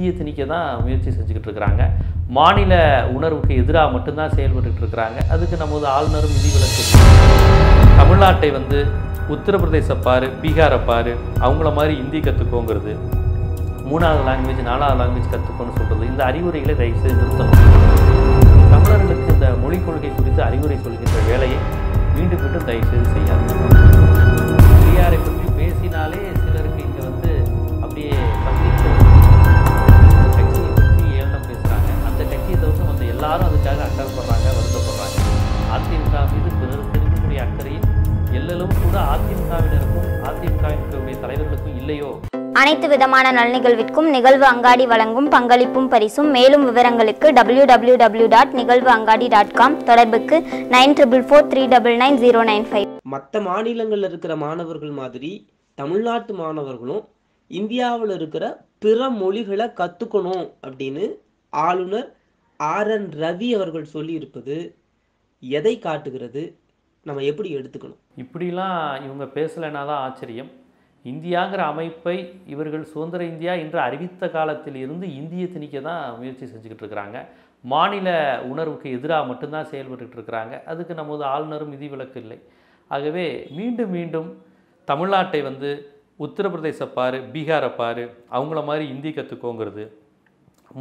இந்திய திணிக்க தான் முயற்சி செஞ்சுக்கிட்டு இருக்கிறாங்க. மாநில உணர்வுக்கு எதிராக மட்டும்தான் செயல்பட்டுட்டு இருக்கிறாங்க. அதுக்கு நமது ஆளுநரும் விதிவிலக்கு தமிழ்நாட்டை வந்து உத்தரப்பிரதேச பாரு பீகாரை பாரு அவங்கள மாதிரி ஹிந்தி கற்றுக்கோங்கிறது மூணாவது லாங்குவேஜ் நாலாவது லாங்குவேஜ் கற்றுக்கோன்னு சொல்கிறது இந்த அறிவுரைகளை தயவு செய்து நிறுத்தணும். தமிழர்களுக்கு இந்த மொழிக் கொள்கை குறித்து அறிவுரை சொல்கின்ற வேலையை மீண்டும் மீண்டும் தயவு செய்து செய்யாது பெரியாரை பற்றி பேசினாலே விதமான நல்நிகழ்விற்கும் நிகழ்வு அங்காடி வழங்கும் பங்களிப்பும் பரிசும். மேலும் விவரங்களுக்கு டபிள்யூ டபிள்யூ டபிள்யூ டாட் நிகழ்வு அங்காடி டாட் காம் தொடர்புக்கு nine triple four three double nine zero nine five. மற்ற மாநிலங்களில் இருக்கிற மாணவர்கள் மாதிரி தமிழ்நாட்டு மாணவர்களும் இந்தியாவில் இருக்கிற பிற மொழிகளை கற்றுக்கணும் அப்படின்னு ஆளுநர் ஆர் என் ரவி அவர்கள் சொல்லியிருப்பது எதை காட்டுகிறது? நம்ம எப்படி எடுத்துக்கணும்? இப்படிலாம் இவங்க பேசலைன்னா தான் ஆச்சரியம். இந்தியாங்கிற அமைப்பை இவர்கள் சுதந்திர இந்தியா என்று அறிவித்த காலத்தில் இருந்து இந்திய திணிக்க தான் முயற்சி செஞ்சுக்கிட்டு இருக்கிறாங்க. மாநில உணர்வுக்கு எதிராக மட்டும்தான் செயல்பட்டுட்டு இருக்கிறாங்க. அதுக்கு நமது ஆளுநரும் விதிவிலக்கு இல்லை. ஆகவே மீண்டும் மீண்டும் தமிழ்நாட்டை வந்து உத்தரப்பிரதேச பாரு பீகாரை பாரு அவங்கள மாதிரி ஹிந்தி கற்றுக்கோங்கிறது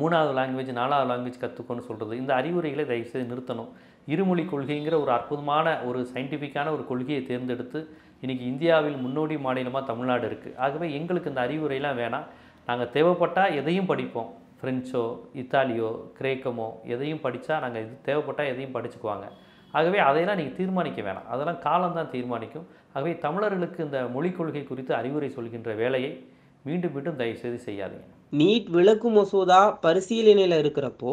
மூணாவது லாங்குவேஜ் நாலாவது லாங்குவேஜ் கற்றுக்கோன்னு சொல்கிறது இந்த அறிவுரைகளை தயவுசெய்து நிறுத்தணும். இருமொழி கொள்கைங்கிற ஒரு அற்புதமான ஒரு சயின்டிஃபிக்கான ஒரு கொள்கையை தேர்ந்தெடுத்து இன்றைக்கி இந்தியாவில் முன்னோடி மாநிலமாக தமிழ்நாடு இருக்குது ஆகவே எங்களுக்கு இந்த அறிவுரைலாம் வேணாம். நாங்கள் தேவைப்பட்டால் எதையும் படிப்போம். ஃப்ரெஞ்சோ இத்தாலியோ கிரேக்கமோ எதையும் படித்தா நாங்கள் இது தேவைப்பட்டால் எதையும் படிச்சுக்குவாங்க. ஆகவே அதையெல்லாம் நீங்கள் தீர்மானிக்க வேணாம். அதெல்லாம் காலம்தான் தீர்மானிக்கும். ஆகவே தமிழர்களுக்கு இந்த மொழிக் கொள்கை குறித்து அறிவுரை சொல்கின்ற வேலையை மீண்டும் மீண்டும் தயவுசெய்து செய்யாதீங்க. நீட் விளக்கு மசோதா பரிசீலனையில் இருக்கிறப்போ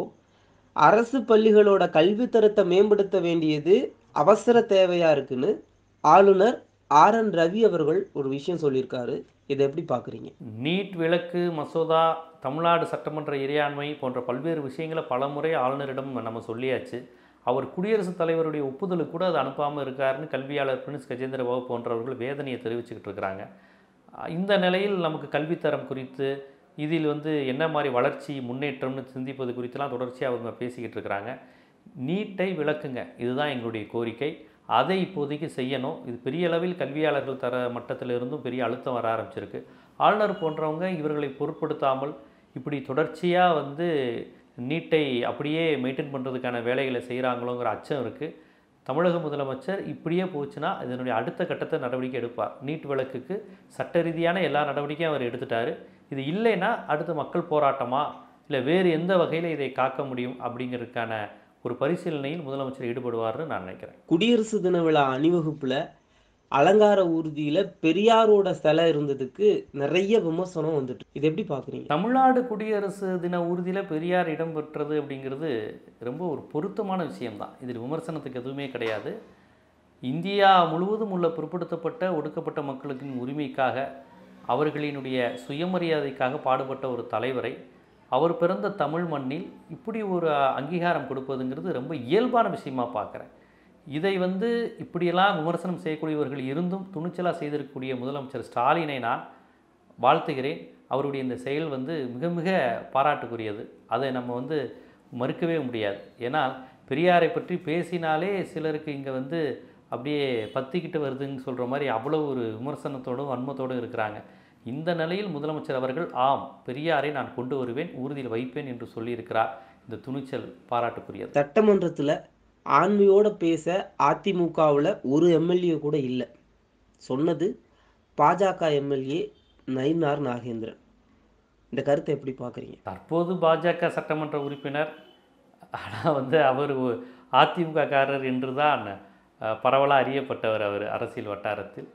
அரசு பள்ளிகளோட கல்வித்தரத்தை மேம்படுத்த வேண்டியது அவசர தேவையாக இருக்குன்னு ஆளுநர் ஆர் என் ரவி அவர்கள் ஒரு விஷயம் சொல்லியிருக்காரு. இதை எப்படி பார்க்குறீங்க? நீட் விளக்கு மசோதா தமிழ்நாடு சட்டமன்ற இறையாண்மை போன்ற பல்வேறு விஷயங்களை பலமுறை ஆளுநரிடம் நம்ம சொல்லியாச்சு. அவர் குடியரசுத் தலைவருடைய ஒப்புதலுக்கு கூட அது அனுப்பாமல் இருக்காருன்னு கல்வியாளர் பிரின்ஸ் கஜேந்திர பாபு போன்றவர்கள் வேதனையை தெரிவிச்சுக்கிட்டு இருக்கிறாங்க. இந்த நிலையில் நமக்கு கல்வித்தரம் குறித்து இதில் வந்து என்ன மாதிரி வளர்ச்சி முன்னேற்றம்னு சிந்திப்பது குறித்தெல்லாம் தொடர்ச்சியாக அவங்க பேசிக்கிட்டு இருக்கிறாங்க. நீட்டை விளக்குங்க. இதுதான் எங்களுடைய கோரிக்கை. அதை இப்போதைக்கு செய்யணும். இது பெரிய அளவில் கல்வியாளர்கள் தர மட்டத்திலிருந்தும் பெரிய அழுத்தம் வர ஆரம்பிச்சிருக்கு. ஆளுநர் போன்றவங்க இவர்களை பொருட்படுத்தாமல் இப்படி தொடர்ச்சியாக வந்து நீட்டை அப்படியே மெயின்டைன் பண்ணுறதுக்கான வேலைகளை செய்கிறாங்களோங்கிற அச்சம் இருக்குது தமிழக முதலமைச்சர் இப்படியே போச்சுன்னா இதனுடைய அடுத்த கட்டத்தை நடவடிக்கை எடுப்பார். நீட் விளக்குக்கு சட்ட ரீதியான எல்லா நடவடிக்கையும் அவர் எடுத்துட்டாரு. இது இல்லைன்னா அடுத்து மக்கள் போராட்டமா? இல்லை வேறு எந்த வகையில் இதை காக்க முடியும் அப்படிங்கிறதுக்கான ஒரு பரிசீலனையில் முதலமைச்சர் ஈடுபடுவார்னு நான் நினைக்கிறேன். குடியரசு தின விழா அணிவகுப்புல அலங்கார ஊர்தியில பெரியாரோட சிலை இருந்ததுக்கு நிறைய விமர்சனம் வந்துட்டு இது எப்படி பாக்குறீங்க? தமிழ்நாடு குடியரசு தின ஊர்தியில் பெரியார் இடம் பெற்றது அப்படிங்கிறது ரொம்ப ஒரு பொருத்தமான விஷயம்தான். இதில் விமர்சனத்துக்கு எதுவுமே கிடையாது. இந்தியா முழுவதும் உள்ள பிற்படுத்தப்பட்ட ஒடுக்கப்பட்ட மக்களுக்கின் உரிமைக்காக அவர்களினுடைய சுயமரியாதைக்காக பாடுபட்ட ஒரு தலைவரை அவர் பிறந்த தமிழ் மண்ணில் இப்படி ஒரு அங்கீகாரம் கொடுப்பதுங்கிறது ரொம்ப இயல்பான விஷயமா பார்க்குறேன். இதை வந்து இப்படியெல்லாம் விமர்சனம் செய்யக்கூடியவர்கள் இருந்தும் துணிச்சலாக செய்திருக்கக்கூடிய முதலமைச்சர் ஸ்டாலினை நான் வாழ்த்துகிறேன். அவருடைய இந்த செயல் வந்து மிக மிக பாராட்டுக்குரியது. அதை நம்ம வந்து மறுக்கவே முடியாது. ஏன்னா பெரியாரை பற்றி பேசினாலே சிலருக்கு இங்கே வந்து அப்படியே பத்திக்கிட்டு வருதுன்னு சொல்கிற மாதிரி அவ்வளோ ஒரு விமர்சனத்தோடும் வன்மத்தோடும் இருக்கிறாங்க. இந்த நிலையில் முதலமைச்சர் அவர்கள் ஆம் பெரியாரை நான் கொண்டு வருவேன் ஊர்தியில் வைப்பேன் என்று சொல்லியிருக்கிறார். இந்த துணிச்சல் பாராட்டுக்குரியது. சட்டமன்றத்துல ஆண்மையோட பேச அதிமுகவுல ஒரு எம்எல்ஏ கூட இல்லை. சொன்னது பாஜக எம்எல்ஏ நயினார் நாகேந்திரன். இந்த கருத்தை எப்படி பார்க்குறீங்க? தற்போது பாஜக சட்டமன்ற உறுப்பினர் ஆனால் வந்து அவர் அதிமுககாரர் என்று தான் பரவலாக அறியப்பட்டவர் அவர் அரசியல் வட்டாரத்தில்.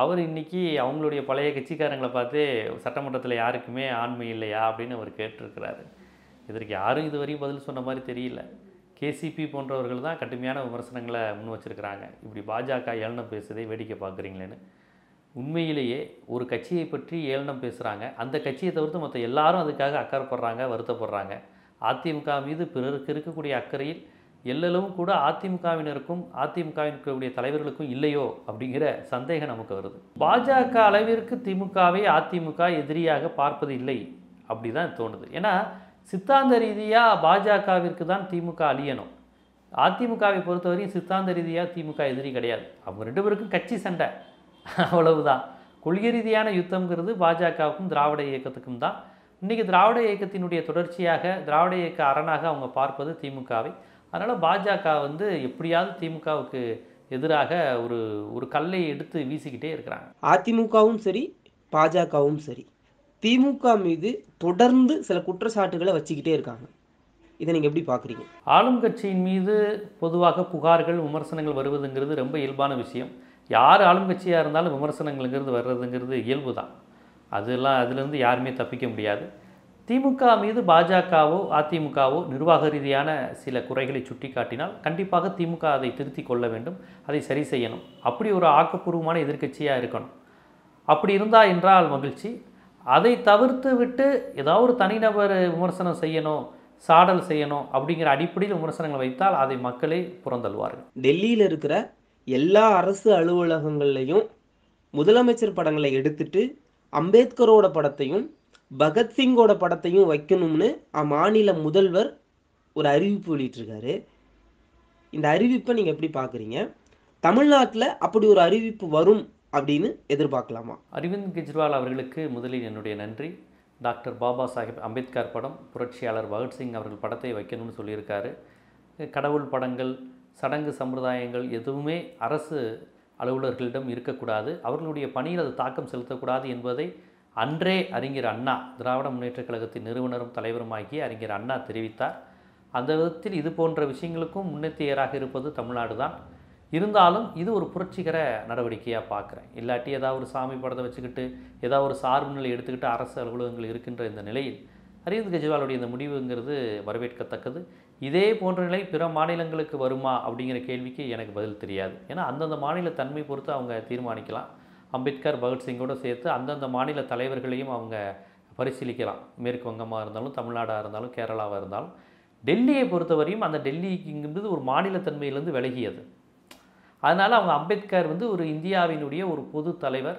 அவர் இன்னைக்கு அவங்களுடைய பழைய கட்சிக்காரங்களை பார்த்து சட்டமன்றத்தில் யாருக்குமே ஆண்மை இல்லையா அப்படின்னு அவர் கேட்டிருக்கிறாரு. இதற்கு யாரும் இதுவரையும் பதில் சொன்ன மாதிரி தெரியல. கேசிபி போன்றவர்கள் தான் கடுமையான விமர்சனங்களை முன் வச்சிருக்கிறாங்க. இப்படி பாஜக ஏளனம் பேசுதை வேடிக்கை பார்க்குறீங்களேன்னு. உண்மையிலேயே ஒரு கட்சியை பற்றி ஏளனம் பேசுகிறாங்க அந்த கட்சியை தவிர்த்து மற்ற எல்லாரும் அதுக்காக அக்கறைப்படுறாங்க வருத்தப்படுறாங்க. அதிமுக மீது பிறருக்கு இருக்கக்கூடிய அக்கறையில் எல்லளவும் கூட அதிமுகவினருக்கும் அதிமுகவினுடைய தலைவர்களுக்கும் இல்லையோ அப்படிங்கிற சந்தேகம் நமக்கு வருது. பாஜக அளவிற்கு திமுகவை அதிமுக எதிரியாக பார்ப்பது இல்லை அப்படி தான் தோணுது. ஏன்னா சித்தாந்த ரீதியாக பாஜகவிற்கு தான் திமுக அழியணும். அதிமுகவை பொறுத்தவரையும் சித்தாந்த ரீதியாக திமுக எதிரி கிடையாது. அவங்க ரெண்டு பேருக்கும் கட்சி சண்டை. அவ்வளவுதான். கொள்கை ரீதியான யுத்தம்ங்கிறது பாஜகவுக்கும் திராவிட இயக்கத்துக்கும் தான். இன்றைக்கி திராவிட இயக்கத்தினுடைய தொடர்ச்சியாக திராவிட இயக்க அரணாக அவங்க பார்ப்பது திமுகவை. அதனால் பாஜக வந்து எப்படியாவது திமுகவுக்கு எதிராக ஒரு ஒரு கல்லை எடுத்து வீசிக்கிட்டே இருக்கிறாங்க. அதிமுகவும் சரி பாஜகவும் சரி திமுக மீது தொடர்ந்து சில குற்றச்சாட்டுகளை வச்சுக்கிட்டே இருக்காங்க. இதை நீங்கள் எப்படி பார்க்குறீங்க ஆளும் கட்சியின் மீது பொதுவாக புகார்கள் விமர்சனங்கள் வருவதுங்கிறது ரொம்ப இயல்பான விஷயம். யார் ஆளும் கட்சியாக இருந்தாலும் விமர்சனங்கள்ங்கிறது வர்றதுங்கிறது இயல்பு தான் அதெல்லாம் அதுலேருந்து யாருமே தப்பிக்க முடியாது. திமுக மீது பாஜகவோ அதிமுகவோ நிர்வாக ரீதியான சில குறைகளை சுட்டிக்காட்டினால் கண்டிப்பாக திமுக அதை திருத்தி கொள்ள வேண்டும் அதை சரி செய்யணும். அப்படி ஒரு ஆக்கப்பூர்வமான எதிர்க்கட்சியாக இருக்கணும். அப்படி இருந்தா என்றால் மகிழ்ச்சி. அதை தவிர்த்து விட்டு ஏதாவது ஒரு தனிநபர் விமர்சனம் செய்யணும் சாடல் செய்யணும் அப்படிங்கிற அடிப்படையில் விமர்சனங்கள் வைத்தால் அதை மக்களே புறந்தள்ளுவார்கள். டெல்லியில் இருக்கிற எல்லா அரசு அலுவலகங்கள்லையும் முதலமைச்சர் படங்களை எடுத்துட்டு அம்பேத்கரோட படத்தையும் பகத்சிங்கோட படத்தையும் வைக்கணும்னு அம்மாநில முதல்வர் ஒரு அறிவிப்பு வெளியிட்டிருக்காரு. இந்த அறிவிப்பை நீங்கள் எப்படி பார்க்குறீங்க தமிழ்நாட்டில் அப்படி ஒரு அறிவிப்பு வரும் அப்படின்னு எதிர்பார்க்கலாமா? அரவிந்த் கெஜ்ரிவால் அவர்களுக்கு முதலில் என்னுடைய நன்றி. டாக்டர் பாபா சாஹிப் அம்பேத்கர் படம் புரட்சியாளர் பகத்சிங் அவர்கள் படத்தை வைக்கணும்னு சொல்லியிருக்காரு. கடவுள் படங்கள் சடங்கு சம்பிரதாயங்கள் எதுவுமே அரசு அலுவலர்களிடம் இருக்கக்கூடாது. அவர்களுடைய பணியில் அது தாக்கம் செலுத்தக்கூடாது என்பதை அன்றே அறிஞர் அண்ணா திராவிட முன்னேற்றக் கழகத்தின் நிறுவனரும் தலைவருமாகிய அறிஞர் அண்ணா தெரிவித்தார். அந்த விதத்தில் இது போன்ற விஷயங்களுக்கும் முன்னெத்தியராக இருப்பது தமிழ்நாடு தான் இருந்தாலும் இது ஒரு புரட்சிகர நடவடிக்கையாக பார்க்குறேன். இல்லாட்டி ஏதாவது ஒரு சாமி படத்தை வச்சுக்கிட்டு ஏதாவது ஒரு சார்பு நிலை எடுத்துக்கிட்டு அரசு அலுவலகங்கள் இருக்கின்ற இந்த நிலையில் அரவிந்த் கெஜ்ரிவாலுடைய இந்த முடிவுங்கிறது வரவேற்கத்தக்கது. இதே போன்ற நிலை பிற மாநிலங்களுக்கு வருமா அப்படிங்கிற கேள்விக்கு எனக்கு பதில் தெரியாது. ஏன்னா அந்தந்த மாநில தன்மை பொறுத்து அவங்க தீர்மானிக்கலாம். அம்பேத்கர் பகத்சிங்கோடு சேர்த்து அந்தந்த மாநில தலைவர்களையும் அவங்க பரிசீலிக்கலாம். மேற்கு வங்கமாக இருந்தாலும் தமிழ்நாடாக இருந்தாலும் கேரளாவாக இருந்தாலும். டெல்லியை பொறுத்தவரையும் அந்த டெல்லிங்கிறது ஒரு மாநிலத்தன்மையிலேருந்து விலகியது. அதனால் அவங்க அம்பேத்கர் வந்து ஒரு இந்தியாவினுடைய ஒரு பொது தலைவர்.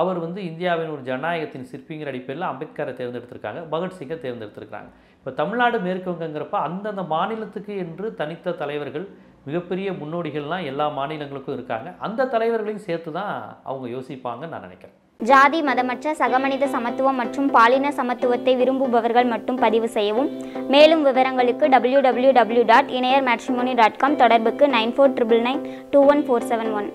அவர் வந்து இந்தியாவின் ஒரு ஜனநாயகத்தின் சிற்பிங்கிற அடிப்படையில் அம்பேத்கரை தேர்ந்தெடுத்திருக்காங்க பகத்சிங்கை தேர்ந்தெடுத்திருக்கிறாங்க. இப்போ தமிழ்நாடு மேற்கு வங்கங்கிறப்ப அந்தந்த மாநிலத்துக்கு என்று தனித்த தலைவர்கள் மிகப்பெரிய முன்னோடிகள்லாம் எல்லா மாநிலங்களுக்கும் இருக்காங்க. அந்த தலைவர்களையும் சேர்த்து தான் அவங்க யோசிப்பாங்கன்னு நான் நினைக்கிறேன். ஜாதி மதமற்ற சகமனித சமத்துவம் மற்றும் பாலின சமத்துவத்தை விரும்புபவர்கள் மட்டும் பதிவு செய்யவும். மேலும் விவரங்களுக்கு டபிள்யூ டபிள்யூ டபிள்யூ டாட் இணையர் மேட்ரிமோனி டாட் காம் தொடர்புக்கு nine four triple nine two one four seven one